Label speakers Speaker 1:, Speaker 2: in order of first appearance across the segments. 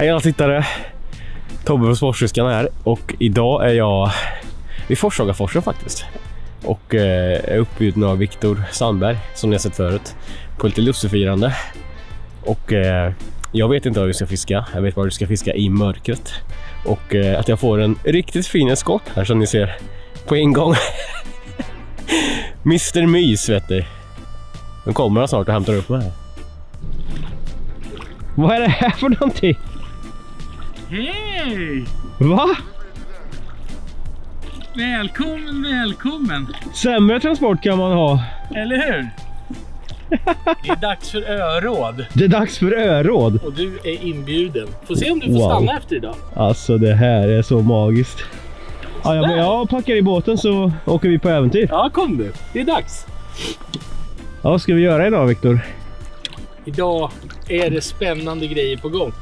Speaker 1: Hej alla tittare! Tobbe från Sportfiskarna här och idag är jag vid Forshagaforsen faktiskt. Och eh, är uppbjuden av Viktor Sandberg som ni har sett förut på lite lussefirande. Och eh, jag vet inte vad vi ska fiska. Jag vet bara vi ska fiska i mörkret. Och eh, att jag får en riktigt fin skott här som ni ser på en gång. Mr Mys vet ni. Nu kommer han snart och hämtar upp mig. Vad är det här för någonting?
Speaker 2: Hej!
Speaker 1: Va?
Speaker 2: Välkommen, välkommen!
Speaker 1: Sämre transport kan man ha.
Speaker 2: Eller hur? Det är dags för öråd
Speaker 1: Det är dags för öråd.
Speaker 2: och du är inbjuden. Får se om du får
Speaker 1: Wow.
Speaker 2: stanna efter idag.
Speaker 1: Alltså det här är så magiskt. Ja, jag, jag packar i båten så åker vi på äventyr.
Speaker 2: Ja, kom du. Det är dags.
Speaker 1: Ja, vad ska vi göra idag Viktor?
Speaker 2: Idag är det spännande grejer på gång.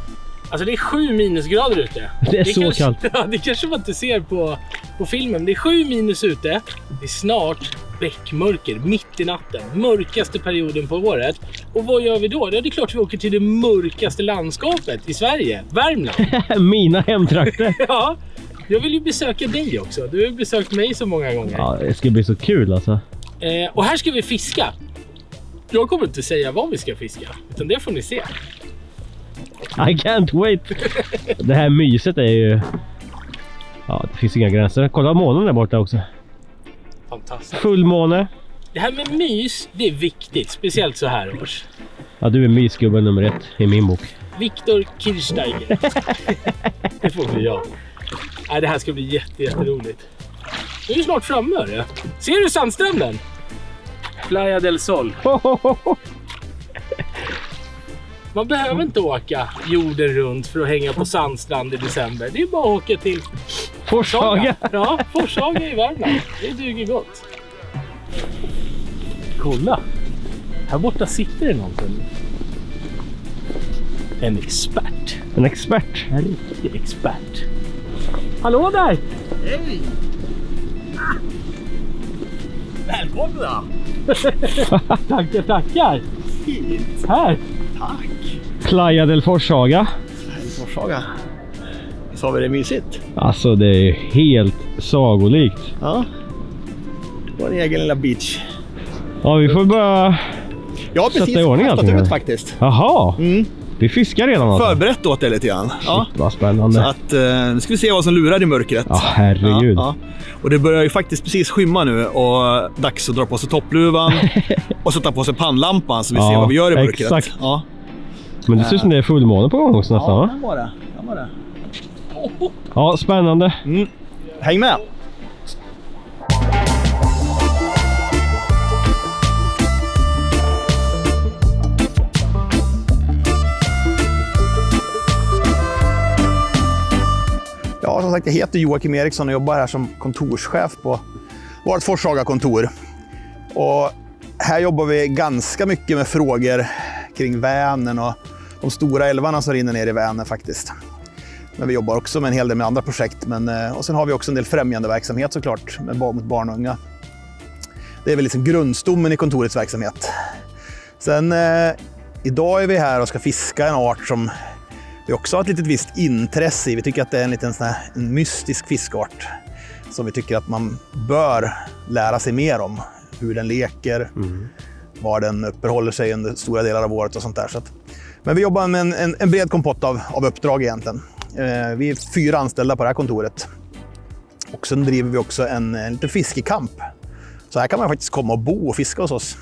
Speaker 2: Alltså det är sju minusgrader ute.
Speaker 1: Det är så
Speaker 2: kanske,
Speaker 1: kallt.
Speaker 2: Ja, det kanske man inte ser på, på filmen. Men det är sju minus ute. Det är snart bäckmörker, mitt i natten. Mörkaste perioden på året. Och vad gör vi då? Det är klart vi åker till det mörkaste landskapet i Sverige. Värmland.
Speaker 1: Mina hemtrakter.
Speaker 2: Ja, jag vill ju besöka dig också. Du har besökt mig så många gånger.
Speaker 1: Ja, det ska bli så kul alltså.
Speaker 2: Eh, och här ska vi fiska. Jag kommer inte säga vad vi ska fiska, utan det får ni se.
Speaker 1: I can't wait. Det här myset är ju... Ja, det finns inga gränser. Kolla månen där borta också.
Speaker 2: Fantastiskt.
Speaker 1: Fullmåne.
Speaker 2: Det här med mys, det är viktigt. Speciellt så här års.
Speaker 1: Ja, du är mysgubben nummer ett i min bok.
Speaker 2: Viktor Kirchsteiger. det får bli jag. Nej, det här ska bli jätte, jätteroligt. Nu är vi snart framme. Hörru. Ser du sandstranden? Playa del Sol. Man behöver inte åka jorden runt för att hänga på sandstrand i december. Det är bara att åka till
Speaker 1: Forshaga.
Speaker 2: Ja, Forshaga i Värmland. Det duger gott. Kolla! Här borta sitter det någon. En expert.
Speaker 1: En expert.
Speaker 2: En riktig expert. Hallå där!
Speaker 3: Hej! Välkomna!
Speaker 2: tackar, tackar!
Speaker 3: Fint!
Speaker 2: Här!
Speaker 3: Tack!
Speaker 1: Playa del Forshaga.
Speaker 3: Forshaga. Så har vi det mysigt.
Speaker 1: Alltså det är helt sagolikt.
Speaker 3: Ja. Vår egen lilla beach.
Speaker 1: Ja, vi får börja...
Speaker 3: Jag har
Speaker 1: Sätta
Speaker 3: precis
Speaker 1: i ordning allting
Speaker 3: ut faktiskt.
Speaker 1: Jaha,
Speaker 3: Mm.
Speaker 1: vi fiskar redan alltså.
Speaker 3: Förberett åt det lite grann. Ja.
Speaker 1: Shit, vad spännande.
Speaker 3: Så att eh, nu ska vi se vad som lurar i mörkret.
Speaker 1: Ja, herregud.
Speaker 3: Ja, ja. Och det börjar ju faktiskt precis skymma nu och dags att dra på sig toppluvan och så ta på sig pannlampan så vi
Speaker 1: Ja,
Speaker 3: ser vad vi gör i mörkret.
Speaker 1: exakt.
Speaker 3: Ja,
Speaker 1: Men det ser ut som det är fullmåne på gång också nästan va?
Speaker 3: den var det. Den var det.
Speaker 1: Ja, spännande.
Speaker 3: Mm. Häng med! Ja, som sagt, jag heter Joakim Eriksson och jobbar här som kontorschef på vårt Forshaga-kontor. Och här jobbar vi ganska mycket med frågor kring Vänern och de stora älvarna som rinner ner i Vänern faktiskt. Men vi jobbar också med en hel del med andra projekt. Men, eh, och sen har vi också en del främjande verksamhet såklart med barn, mot barn och unga. Det är väl liksom grundstommen i kontorets verksamhet. Sen eh, idag är vi här och ska fiska en art som vi också har ett litet visst intresse i. Vi tycker att det är en liten sån här, en mystisk fiskart som vi tycker att man bör lära sig mer om. Hur den leker, var den uppehåller sig under stora delar av året och sånt där. Så att, men vi jobbar med en, en, en bred kompott av, av uppdrag egentligen. Eh, vi är fyra anställda på det här kontoret. Och sen driver vi också en, en liten fiskekamp. Så här kan man faktiskt komma och bo och fiska hos oss,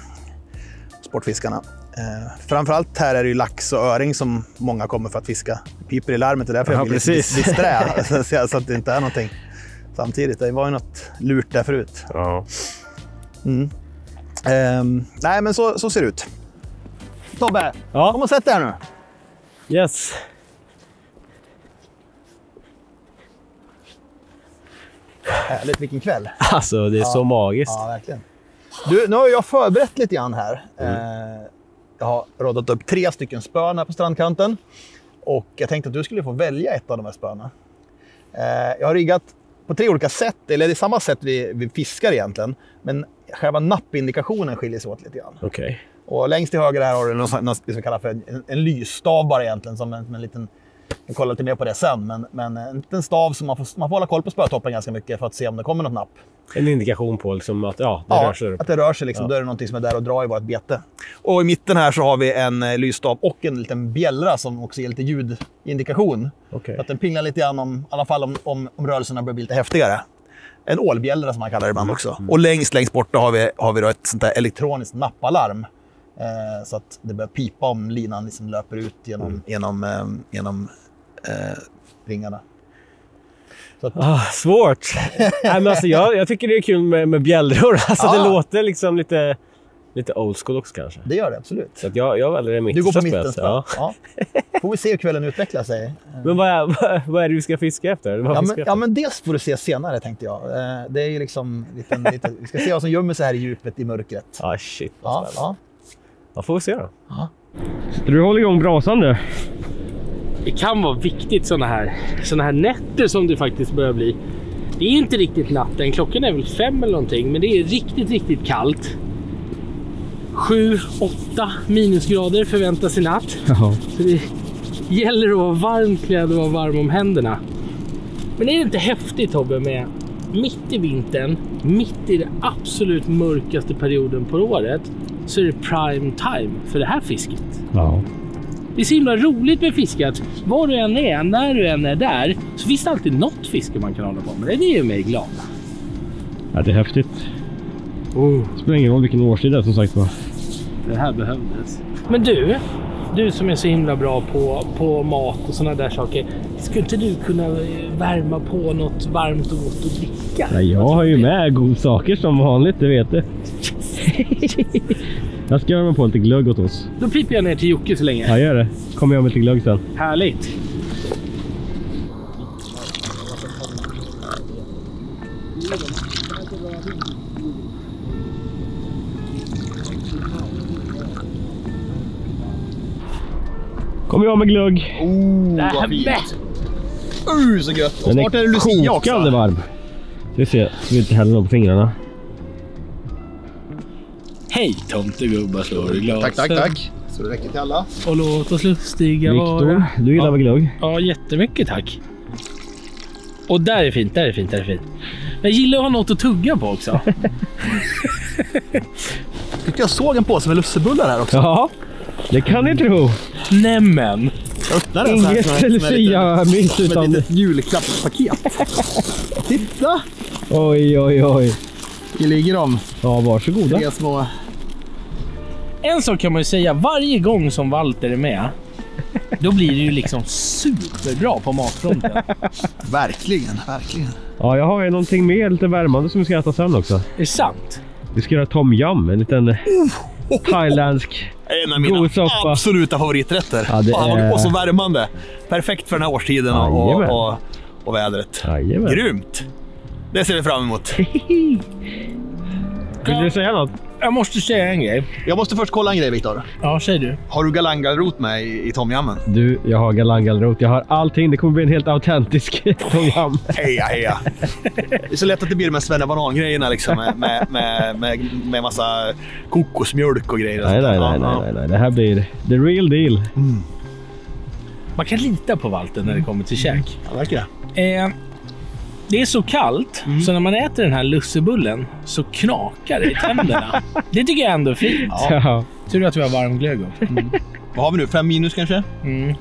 Speaker 3: Sportfiskarna. Eh, framförallt här är det ju lax och öring som många kommer för att fiska. Det piper i larmet, det är därför
Speaker 1: Ja,
Speaker 3: jag blir lite disträ. så att det inte är någonting samtidigt. Det var ju något lurt där förut.
Speaker 1: Ja.
Speaker 3: Ehm, nej, men så, så ser det ut. Tobbe,
Speaker 1: Ja.
Speaker 3: kom och sätt dig här nu.
Speaker 1: Yes.
Speaker 3: Härligt, vilken kväll.
Speaker 1: Alltså det är så magiskt.
Speaker 3: Ja, verkligen. Du, nu har jag förberett lite grann här. Eh, jag har radat upp tre stycken spön här på strandkanten. Och jag tänkte att du skulle få välja ett av de här spöna. Eh, jag har riggat på tre olika sätt, eller det är samma sätt vi, vi fiskar egentligen. Men själva nappindikationen skiljer sig åt lite grann.
Speaker 1: Okej.
Speaker 3: Och längst till höger här har du något, något som vi kallar för en, en lysstav bara egentligen, som en, som en liten Vi kollar lite mer på det sen, men, men en liten stav som man får, man får hålla koll på spötoppen ganska mycket för att se om det kommer något napp.
Speaker 1: En indikation på liksom att ja, det
Speaker 3: Ja,
Speaker 1: rör sig uppe.
Speaker 3: att det rör sig. Liksom.
Speaker 1: Ja.
Speaker 3: Då är det någonting som är där och drar i vårt bete. Och i mitten här så har vi en eh, lysstav och en liten bjällra som också ger lite ljudindikation.
Speaker 1: Okej.
Speaker 3: Att den pinglar lite grann om, i alla fall om, om, om rörelserna börjar bli lite häftigare. En ålbjällra som man kallar det ibland också. Och längst, längst borta har vi, har vi då ett sånt där elektroniskt nappalarm. Eh, så att det börjar pipa om linan liksom löper ut genom, genom, eh, genom eh, ringarna. Att,
Speaker 1: Ah, svårt. Nej, men alltså, jag, jag tycker det är kul med, med bjällror. Alltså,
Speaker 3: Ja.
Speaker 1: Det låter liksom lite, lite old school också kanske.
Speaker 3: det gör det absolut.
Speaker 1: Så att jag, jag väljer det
Speaker 3: Du går på mitten.
Speaker 1: Ja.
Speaker 3: Ja. Får vi se hur kvällen utvecklar sig.
Speaker 1: Men vad är, vad, är det vi ska fiska efter?
Speaker 3: Ja men, ja, men dels får du se senare tänkte jag. Eh, Det är ju liksom liten, lite, vi ska se vad som gömmer sig här i djupet i mörkret.
Speaker 1: Ah, shit vad
Speaker 3: Ja. Ja.
Speaker 1: Får vi se då.
Speaker 3: Ja.
Speaker 1: Du håller igång brasan nu.
Speaker 2: Det kan vara viktigt såna här, såna här nätter som det faktiskt börjar bli. Det är inte riktigt natten, klockan är väl fem eller någonting, men det är riktigt, riktigt kallt. 7-8 minusgrader förväntas i natt.
Speaker 1: Ja.
Speaker 2: Så det gäller att vara varmt klädd och vara varm om händerna. Men är det inte häftigt Tobbe med mitt i vintern, mitt i den absolut mörkaste perioden på året, så är det prime time för det här fisket.
Speaker 1: ja.
Speaker 2: Det är så himla roligt med fiske att var du än är, när du än är där, så finns det alltid något fiske man kan hålla på med. Det gör mig glad.
Speaker 1: Ja, det är häftigt. Det spelar ingen roll vilken årstid det är som sagt var.
Speaker 2: Det här behövdes. Men du, du som är så himla bra på, på mat och sådana där saker. Skulle inte du kunna värma på något varmt och gott att dricka?
Speaker 1: Ja, jag har ju med godsaker som vanligt, det vet du. Jag ska göra på lite glögg åt oss.
Speaker 2: Då piper jag ner till Jocke så länge.
Speaker 1: Ja, gör det. Kommer jag med lite glögg sen.
Speaker 2: Härligt.
Speaker 1: Kommer jag med glögg.
Speaker 3: Oh,
Speaker 2: Det
Speaker 3: vad fint. Uh, så gött. Och
Speaker 1: Den
Speaker 3: snart är det Lucia också.
Speaker 1: kokande varm. Vi se så vi inte häller något på fingrarna.
Speaker 2: Hej tomtegubbar slår i glasen.
Speaker 3: Tack, tack, tack. Så det räcker till alla.
Speaker 2: Och låt oss lustiga
Speaker 1: Viktor,
Speaker 2: vara.
Speaker 1: du gillar
Speaker 2: Ja.
Speaker 1: med glögg?
Speaker 2: Ja, jättemycket tack. Och där är fint, där är fint, där är fint. Jag gillar att ha något att tugga på också.
Speaker 3: Tyckte jag såg en påse med lussebullar här också.
Speaker 1: Ja, det kan ni tro.
Speaker 2: Nämen!
Speaker 3: Jag öppnar den så här
Speaker 1: Inget
Speaker 3: liten-
Speaker 1: Lucia-mynt
Speaker 3: Som ett
Speaker 1: utan...
Speaker 3: litet julklappspaket. Titta!
Speaker 1: Oj, oj, oj.
Speaker 3: Här ligger de.
Speaker 1: Ja, varsågoda.
Speaker 3: Tre små...
Speaker 2: En sak kan man ju säga, varje gång som Walter är med, då blir det ju liksom superbra på matfronten.
Speaker 3: Verkligen, verkligen.
Speaker 1: Ja, jag har ju någonting mer lite värmande som vi ska äta sen också.
Speaker 2: Är det sant?
Speaker 1: Vi ska göra tom yum, en liten thailändsk.
Speaker 3: En av mina
Speaker 1: God soppa.
Speaker 3: absoluta favoriträtter.
Speaker 1: Ja, det är-
Speaker 3: Och så värmande. Perfekt för den här årstiden och, och, och vädret.
Speaker 1: Jajamän.
Speaker 3: Grymt! Det ser vi fram emot.
Speaker 1: Vill du säga något?
Speaker 2: Jag måste säga en grej.
Speaker 3: Jag måste först kolla en grej, Viktor.
Speaker 2: Ja, säger du.
Speaker 3: Har du galangalrot med i, i tomjammen?
Speaker 1: Du, jag har galangalrot. Jag har allting. Det kommer bli en helt autentisk tom yum.
Speaker 3: Heja, heja! Det är så lätt att det blir de här svennebanan-grejerna liksom, med, med, med, med, med massa kokosmjölk och grejer. och
Speaker 1: Nej, nej, nej, nej, nej. Det här blir the real deal.
Speaker 2: Man kan lita på Walter när det kommer till käk.
Speaker 3: Ja, verkar det.
Speaker 2: Eh, det är så kallt, så när man äter den här lussebullen så knakar det i tänderna. det tycker jag ändå är fint.
Speaker 3: Ja.
Speaker 1: Ja.
Speaker 2: Tur att vi har varm glögg också.
Speaker 3: Vad har vi nu? Fem minus kanske?
Speaker 2: Mm.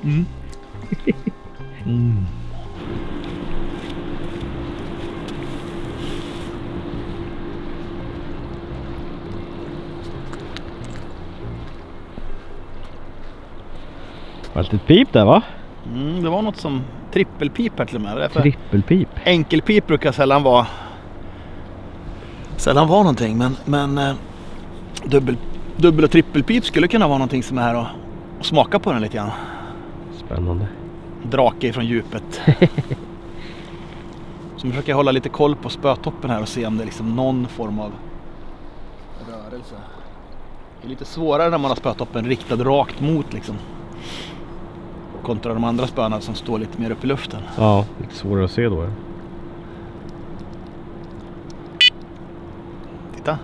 Speaker 1: Var det ett pip där va?
Speaker 3: Mm, det var något som trippelpip här till och med.
Speaker 1: Trippelpip.
Speaker 3: enkelpip brukar sällan vara sällan vara någonting. Men, men eh, dubbel, dubbel och trippelpip skulle kunna vara någonting som är här och, och smaka på den lite grann.
Speaker 1: Spännande.
Speaker 3: Drake från djupet. Så försöker jag hålla lite koll på spötoppen här och se om det är liksom någon form av rörelse. Det är lite svårare när man har spötoppen riktad rakt mot liksom. Kontra de andra spöna som står lite mer upp i luften.
Speaker 1: Ja, lite svårare att se då.
Speaker 3: Titta.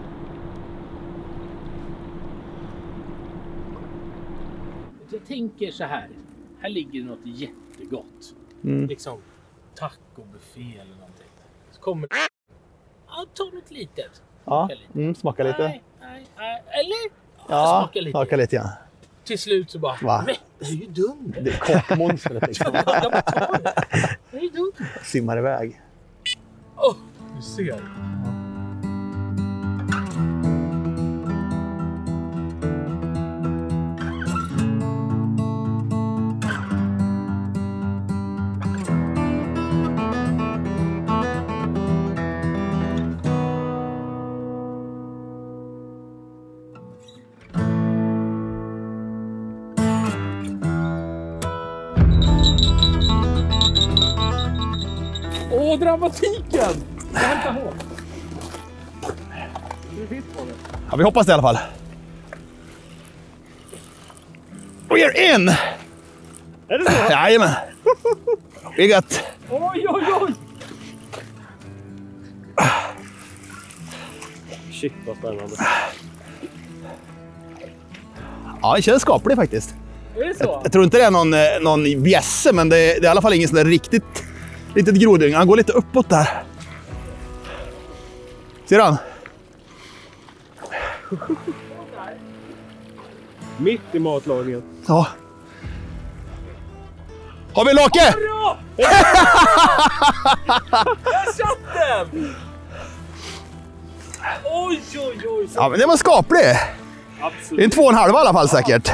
Speaker 2: Jag tänker så här. Här ligger något jätte, jättegott.
Speaker 3: Mm.
Speaker 2: Liksom tacobuffé eller någonting. Så kommer Ja, ta något litet.
Speaker 3: Ja,
Speaker 2: Smaka lite.
Speaker 3: mm, smaka lite.
Speaker 2: Nej, nej, nej. Eller?
Speaker 3: Ja,
Speaker 2: smaka lite.
Speaker 3: smaka lite grann.
Speaker 2: Till slut så bara,
Speaker 3: Va?
Speaker 2: det är ju dunder.
Speaker 3: Det är kakmonstret liksom.
Speaker 2: Ja, men ta det. Det är ju dunder.
Speaker 3: Simmar iväg.
Speaker 2: Åh, du ser. Åh, dramatiken! Jag hämtar hål.
Speaker 3: Ja, vi hoppas det i alla fall. We're in!
Speaker 2: Är det så?
Speaker 3: Jajamän. Är gött.
Speaker 2: Oj, oj, oj!
Speaker 1: Shit vad spännande.
Speaker 3: Ja, det känns skapligt faktiskt.
Speaker 2: Är det så?
Speaker 3: Jag tror inte det är någon, eh, någon bjässe, men det är, det är i alla fall ingen sån där riktigt litet grodyng. Han går lite uppåt där. Ser du han?
Speaker 1: Mitt i matlagningen.
Speaker 3: Ja. Har vi lake?
Speaker 2: Bra! Där satt den! Oj, oj, oj.
Speaker 3: Ja, men det var skaplig. Det är
Speaker 2: absolut.
Speaker 3: en två och en halv i alla fall säkert.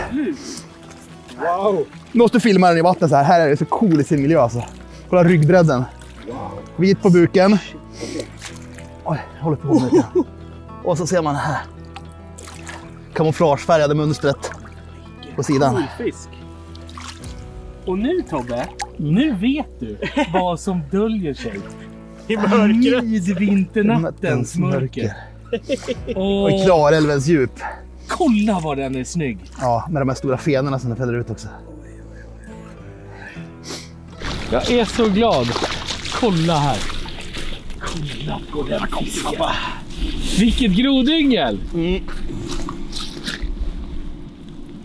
Speaker 2: Wow.
Speaker 3: Nu måste filma den i vattnet så här. Här är det så cool i sin miljö alltså. Kolla ryggbredden. Vit på buken. Oj, jag håller på med det. Och så ser man här. Kamouflagefärgade mönstret på sidan.
Speaker 2: Fisk. Och nu Tobbe, nu vet du vad som döljer sig
Speaker 1: I mörkret.
Speaker 2: midvinternattens mörker.
Speaker 3: Och i
Speaker 2: Åh,
Speaker 3: Klarälvens djup.
Speaker 2: kolla vad den är snygg!
Speaker 3: Ja, med de här stora fenorna som den fäller ut också.
Speaker 2: Jag är så glad. Kolla här. Kolla på den fisken. Vilket grodyngel!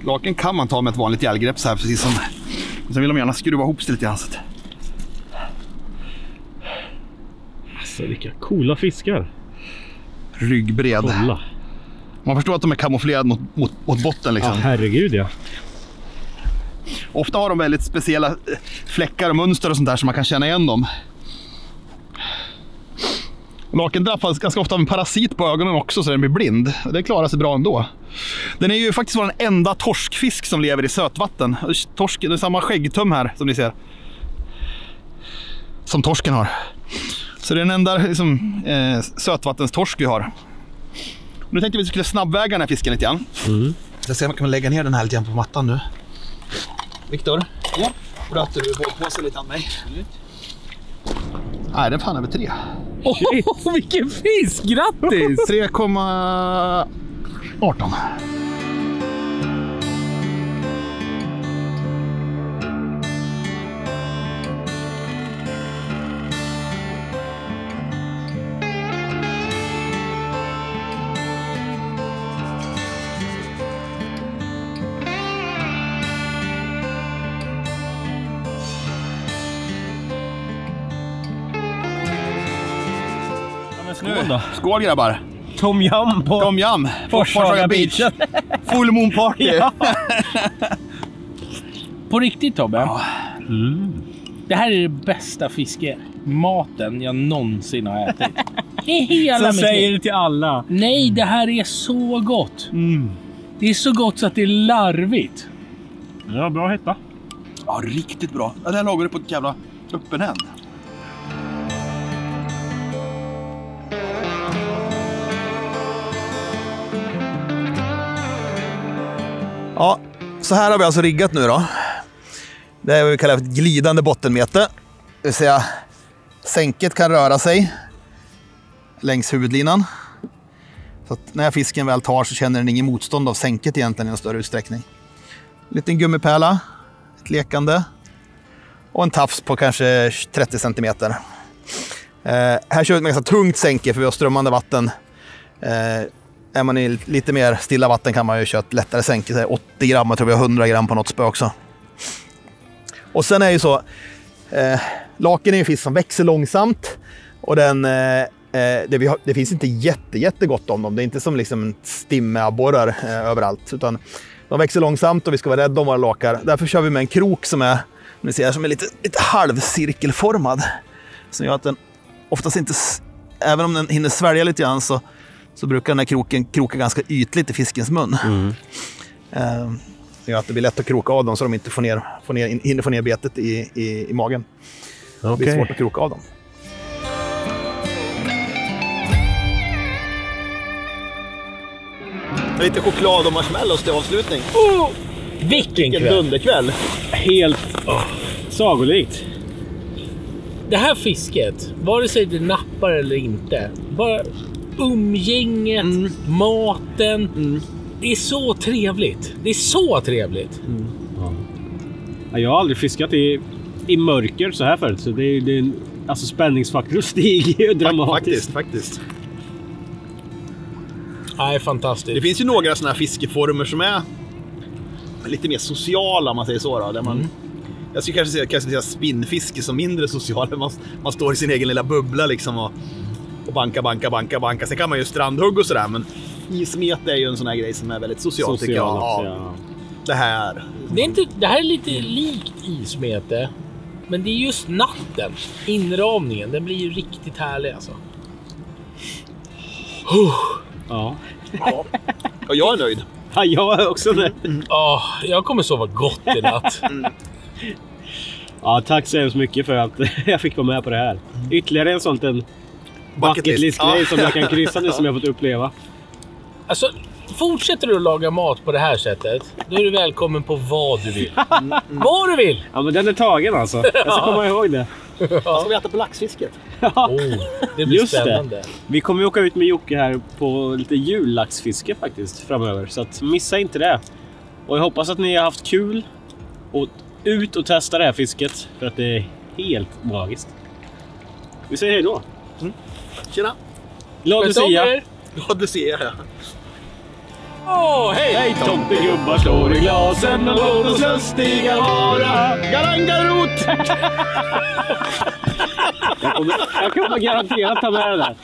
Speaker 3: Laken kan man ta med ett vanligt gällgrepp så här precis som... Sen vill de gärna skruva ihop sig lite grann.
Speaker 1: Alltså vilka coola fiskar.
Speaker 3: Ryggbred.
Speaker 1: Kolla.
Speaker 3: Man förstår att de är kamouflerade mot, mot, mot botten
Speaker 1: Ja,
Speaker 3: liksom.
Speaker 1: herregud ja.
Speaker 3: Ofta har de väldigt speciella eh, fläckar och mönster och sånt där så man kan känna igen dem. Laken drabbas ganska ofta en parasit på ögonen också så den blir blind. Det klarar sig bra ändå. Den är ju faktiskt vår enda torskfisk som lever i sötvatten. Torsken, det är samma skäggtum här som ni ser. Som torsken har. Så det är den enda liksom, eh, sötvattenstorsk vi har. Nu tänkte vi att vi skulle snabbväga den här fisken lite grann.
Speaker 1: Mm.
Speaker 3: Jag ser om man kan lägga ner den här lite grann på mattan nu. Viktor?
Speaker 2: Ja.
Speaker 3: Bröt du på sig lite av mig? Nej, den fan över tre.
Speaker 2: Åh, vilken fisk! Grattis!
Speaker 3: 3,18.
Speaker 1: Skål då.
Speaker 3: Skål grabbar!
Speaker 1: Tom Yum på
Speaker 3: Tom Yum,
Speaker 1: Forshaga Beach.
Speaker 3: Full Moon Party.
Speaker 1: Ja.
Speaker 2: På riktigt Tobbe. Det här är det bästa fiskematen jag någonsin har ätit. I hela
Speaker 1: Som
Speaker 2: mitt
Speaker 1: säger det till alla.
Speaker 2: Nej, det här är så gott. Det är så gott så att det är larvigt.
Speaker 1: Ja, bra hetta.
Speaker 3: Ja, riktigt bra. Ja, där lagar du på ett jävla öppen eld. Ja, så här har vi alltså riggat nu då. Det är vad vi kallar för ett glidande bottenmete. Det vill säga, sänket kan röra sig längs huvudlinan. Så att när fisken väl tar så känner den ingen motstånd av sänket egentligen i någon större utsträckning. En liten gummipärla, ett lekande och en tafs på kanske 30 centimeter. Eh, här kör vi ett ganska tungt sänke för vi har strömmande vatten. Eh, är man i lite mer stilla vatten kan man ju köra ett lättare sänke, 80 gram, jag tror vi har 100 gram på något spö också. Och sen är ju så, eh, laken är en fisk som växer långsamt och den, eh, eh, det, vi har, det finns inte jätte, jättegott om dem. Det är inte som liksom stimmeabborrar abborrar eh, överallt, utan de växer långsamt och vi ska vara rädda om våra lakar. Därför kör vi med en krok som är, ni ser, som är lite, lite halvcirkelformad. Som gör att den oftast inte, även om den hinner svälja lite grann, så, så brukar den här kroken kroka ganska ytligt i fiskens mun. Eh, det gör att det blir lätt att kroka av dem så de inte får ner, får ner, hinner få ner betet i, i, i magen. Det blir svårt att kroka av dem. Lite choklad och marshmallows till avslutning.
Speaker 2: Oh, vilken
Speaker 3: Vilken
Speaker 2: kväll!
Speaker 3: dunderkväll.
Speaker 1: Helt sagolikt.
Speaker 2: Det här fisket, vare sig det nappar eller inte, bara umgänget,
Speaker 3: Mm.
Speaker 2: maten. Det är så trevligt. Det är så trevligt.
Speaker 1: Ja, jag har aldrig fiskat i, i mörker så här förut. Så det är, det är en, alltså spänningsfaktorn stiger ju dramatiskt.
Speaker 3: faktiskt.
Speaker 2: Nej, fantastiskt.
Speaker 3: Det finns ju några sådana här fiskeformer som är lite mer sociala om man säger så. Då, där man, Jag skulle kanske säga, kanske säga spinnfiske som mindre social. Man, man står i sin egen lilla bubbla liksom och, och banka, banka, banka, banka. Sen kan man ju strandhugg och sådär men ismete är ju en sån här grej som är väldigt social, tycker jag.
Speaker 1: Social också,
Speaker 3: Ja. Det här.
Speaker 2: Det, är inte, det här är lite likt ismete. Men det är just natten, inramningen, den blir ju riktigt härlig alltså.
Speaker 1: Ja.
Speaker 3: Ja. Och jag är nöjd.
Speaker 1: ja, jag är också det.
Speaker 2: Ja, jag kommer sova gott i natt.
Speaker 1: Ja, tack så hemskt mycket för att jag fick vara med på det här. Ytterligare en sån liten
Speaker 3: Bucket
Speaker 1: bucket
Speaker 3: list.
Speaker 1: list-grej
Speaker 3: Ja.
Speaker 1: som jag kan kryssa nu som jag fått uppleva.
Speaker 2: Alltså, fortsätter du att laga mat på det här sättet, då är du välkommen på vad du vill. Vad du vill!
Speaker 1: Ja, men den är tagen alltså. Jag ska komma ihåg det.
Speaker 3: Vad ska vi äta på laxfisket?
Speaker 2: Oh, det blir
Speaker 1: Just det.
Speaker 2: spännande.
Speaker 1: Vi kommer ju åka ut med Jocke här på lite jullaxfiske faktiskt framöver. Så att missa inte det. Och jag hoppas att ni har haft kul. Och ut och testa det här fisket. För att det är helt magiskt. Vi säger hej då.
Speaker 3: Tjena!
Speaker 1: Glad
Speaker 2: Sköt om
Speaker 1: Lucia!
Speaker 3: Ja.
Speaker 2: Åh, hej!
Speaker 1: Hej tomtegubbar slår i glasen och låt oss lustiga vara.
Speaker 3: Garangarot!
Speaker 1: Jag kommer, jag kommer garanterat ta med det där.